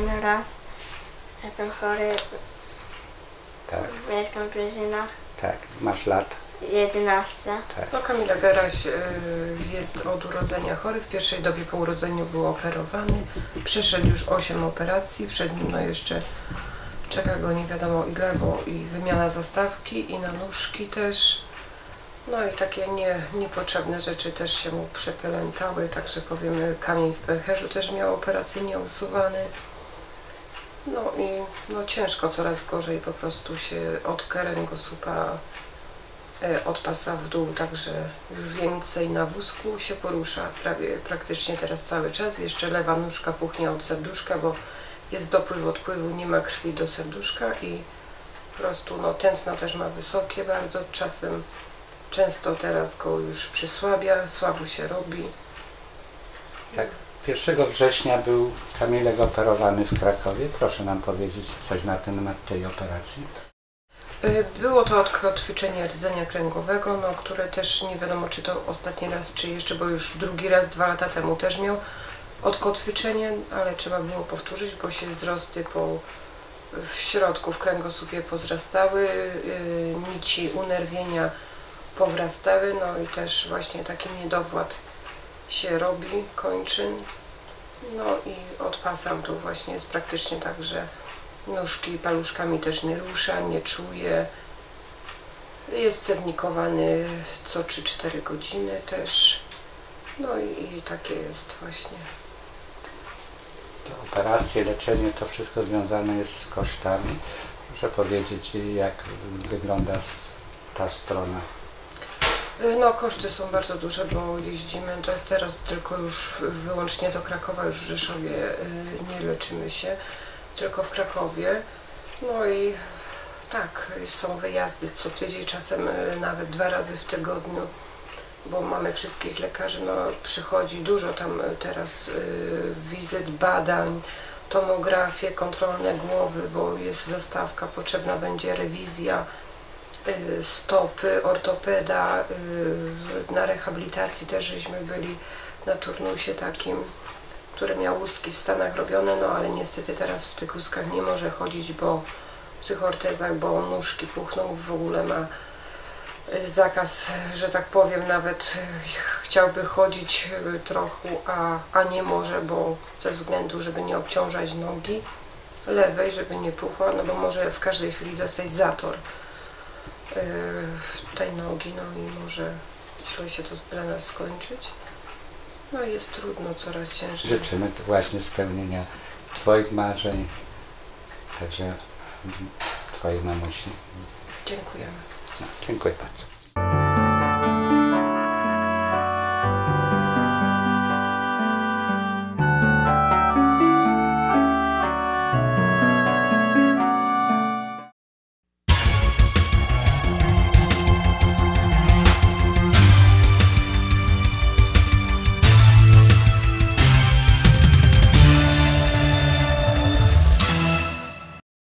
Mieszkam raz. Jestem chory, Tak, mieszkam w Brzezinach. tak. Masz lat? 11. Tak. No Kamila Geraś y, jest od urodzenia chory. W pierwszej dobie po urodzeniu był operowany. Przeszedł już 8 operacji. Przed nim no jeszcze czeka go nie wiadomo ile, bo i wymiana zastawki i na nóżki też. No i takie nie, niepotrzebne rzeczy też się mu przepelętały, także powiemy kamień w pęcherzu też miał operacyjnie usuwany. No i no ciężko, coraz gorzej po prostu się od kręgosłupa e, od pasa w dół, także już więcej na wózku się porusza prawie praktycznie teraz cały czas. Jeszcze lewa nóżka puchnie od serduszka, bo jest dopływ odpływu, nie ma krwi do serduszka i po prostu no, tętno też ma wysokie bardzo, czasem często teraz go już przysłabia, słabo się robi. Tak. 1 września był Kamilek operowany w Krakowie. Proszę nam powiedzieć coś na temat tej operacji. Y, Było to odkotwiczenie rdzenia kręgowego, no, które też nie wiadomo, czy to ostatni raz, czy jeszcze, bo już drugi raz, dwa lata temu też miał odkotwiczenie, ale trzeba było powtórzyć, bo się wzrosty po, w środku, w kręgosłupie pozrastały, y, nici unerwienia powrastały, no i też właśnie taki niedowład się robi, kończyn. No i od pasa tu właśnie jest praktycznie tak, że nóżki paluszkami też nie rusza, nie czuje. Jest cernikowany co 3-4 godziny też. No i, i takie jest właśnie. To operacje, leczenie, to wszystko związane jest z kosztami. Proszę powiedzieć, jak wygląda ta strona. Y, No koszty są bardzo duże, bo jeździmy teraz tylko już wyłącznie do Krakowa, już w Rzeszowie y, nie leczymy się, tylko w Krakowie. No i tak, są wyjazdy co tydzień, czasem y, nawet dwa razy w tygodniu, bo mamy wszystkich lekarzy, no przychodzi dużo tam teraz wizyt, badań, tomografie, kontrolne głowy, bo jest zastawka, potrzebna będzie rewizja stopy, ortopeda, y, na rehabilitacji też żeśmy byli na turnusie takim, który miał łuski w Stanach robione, no ale niestety teraz w tych łuskach nie może chodzić, bo w tych ortezach, bo nóżki puchną, w ogóle ma y, zakaz, że tak powiem, nawet y, chciałby chodzić y, trochę, a, a nie może, bo ze względu, żeby nie obciążać nogi lewej, żeby nie puchła, no bo może w każdej chwili dostać zator y, tej nogi, no i może źle się to dla nas skończyć. No jest trudno, coraz ciężej. Życzymy właśnie spełnienia Twoich marzeń, także Twojej mamusi. Dziękujemy. No, dziękuję bardzo.